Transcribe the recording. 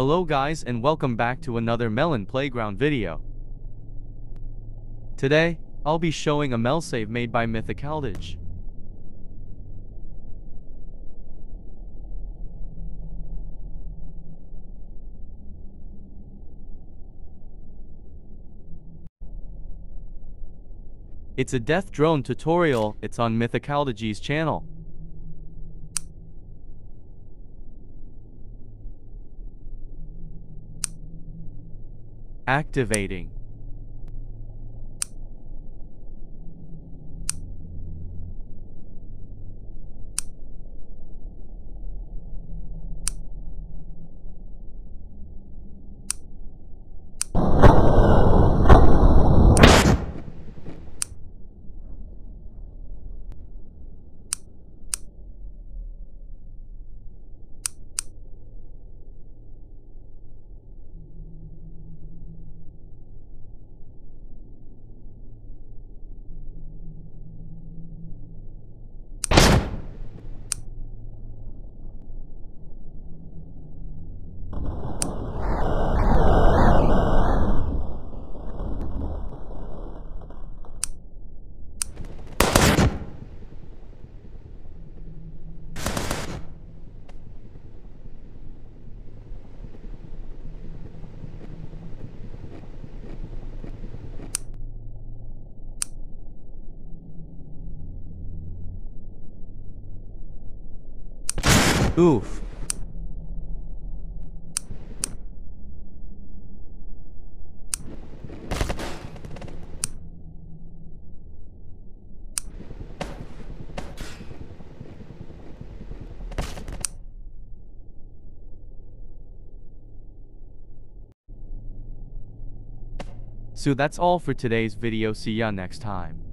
Hello guys and welcome back to another Melon Playground video. Today, I'll be showing a Mel save made by MythicalDoge. It's a death drone tutorial, it's on MythicalDoge's channel. Activating. Oof. So that's all for today's video see ya next time.